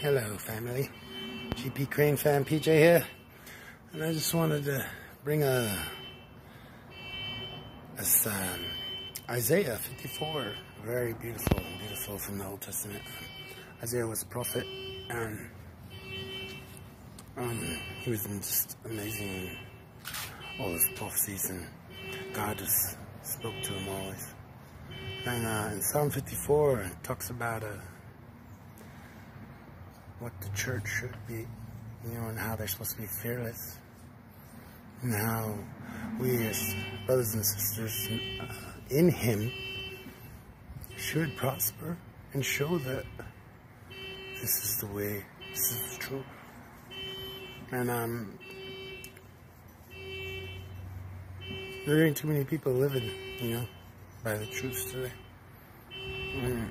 Hello, family. GP Crane Fam PJ here. And I just wanted to bring a, um, Isaiah 54. Very beautiful, beautiful from the Old Testament. Isaiah was a prophet, and um, he was just amazing. All his prophecies, and God just spoke to him always. And uh, in Psalm 54, it talks about a what the church should be, you know, and how they're supposed to be fearless, and how we as brothers and sisters uh, in Him should prosper and show that this is the way, this is the truth. And um, there ain't too many people living, you know, by the truth today. Mm.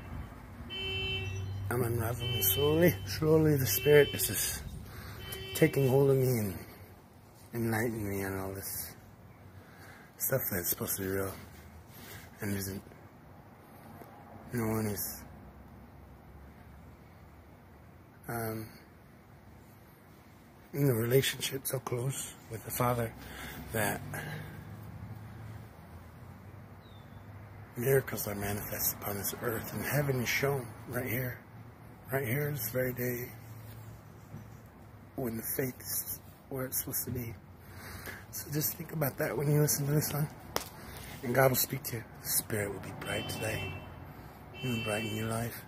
I'm unraveling slowly. Slowly the Spirit is just taking hold of me and enlightening me on all this stuff that's supposed to be real and isn't. No one is um, in a relationship so close with the Father that miracles are manifest upon this earth and heaven is shown right here right here is very day when the faith is where it's supposed to be. So just think about that when you listen to this song. And God will speak to you. The Spirit will be bright today. He will brighten your life.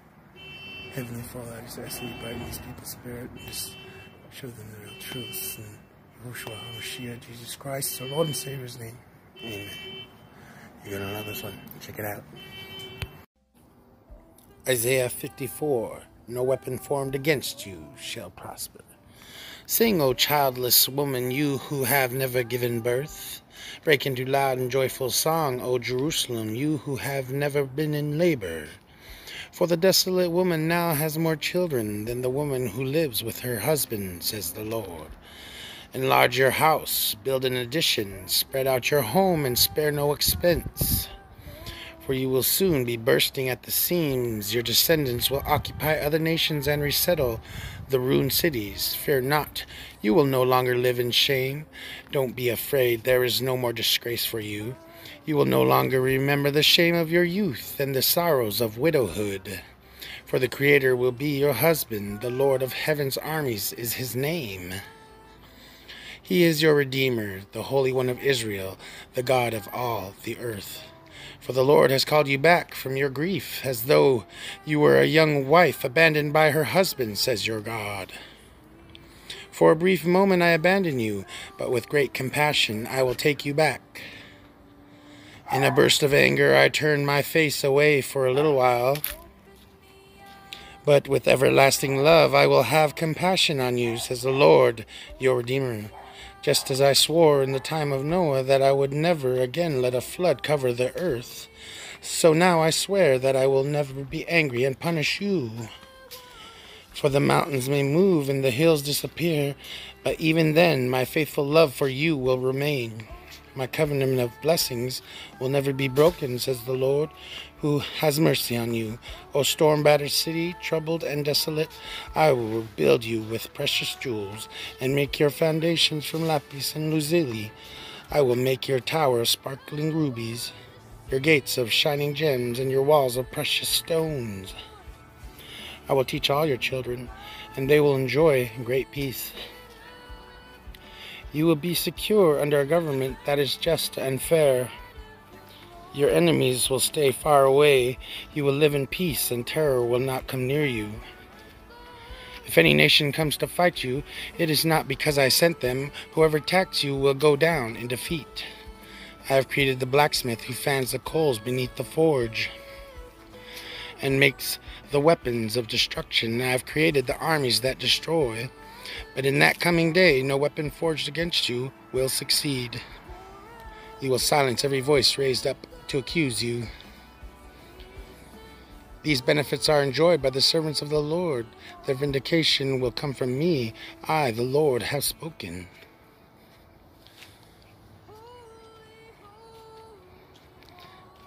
Heavenly Father, I just ask you brighten these people's spirit and just show them the real truths. In Yahushua HaMashiach, Jesus Christ, our Lord and Savior's name. Amen. You're going to love this one. Check it out. Isaiah 54 no weapon formed against you shall prosper. Sing, O childless woman, you who have never given birth. Break into loud and joyful song, O Jerusalem, you who have never been in labor. For the desolate woman now has more children than the woman who lives with her husband, says the Lord. Enlarge your house, build an addition, spread out your home, and spare no expense for you will soon be bursting at the seams. Your descendants will occupy other nations and resettle the ruined cities. Fear not, you will no longer live in shame. Don't be afraid, there is no more disgrace for you. You will no longer remember the shame of your youth and the sorrows of widowhood. For the Creator will be your husband, the Lord of heaven's armies is his name. He is your Redeemer, the Holy One of Israel, the God of all the earth. For the Lord has called you back from your grief, as though you were a young wife abandoned by her husband, says your God. For a brief moment I abandon you, but with great compassion I will take you back. In a burst of anger I turn my face away for a little while. But with everlasting love I will have compassion on you, says the Lord, your Redeemer just as I swore in the time of Noah that I would never again let a flood cover the earth. So now I swear that I will never be angry and punish you. For the mountains may move and the hills disappear, but even then my faithful love for you will remain. My covenant of blessings will never be broken, says the Lord, who has mercy on you. O storm battered city, troubled and desolate, I will rebuild you with precious jewels, and make your foundations from lapis and lazuli. I will make your tower of sparkling rubies, your gates of shining gems, and your walls of precious stones. I will teach all your children, and they will enjoy great peace. You will be secure under a government that is just and fair. Your enemies will stay far away. You will live in peace, and terror will not come near you. If any nation comes to fight you, it is not because I sent them. Whoever attacks you will go down in defeat. I have created the blacksmith who fans the coals beneath the forge and makes the weapons of destruction. I have created the armies that destroy. But in that coming day, no weapon forged against you will succeed. You will silence every voice raised up to accuse you. These benefits are enjoyed by the servants of the Lord. Their vindication will come from me. I, the Lord, have spoken.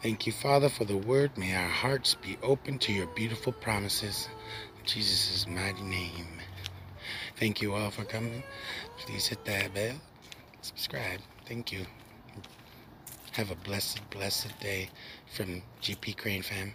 Thank you, Father, for the word. May our hearts be open to your beautiful promises. In Jesus' mighty name. Thank you all for coming. Please hit that bell. Subscribe. Thank you. Have a blessed, blessed day from GP Crane Fam.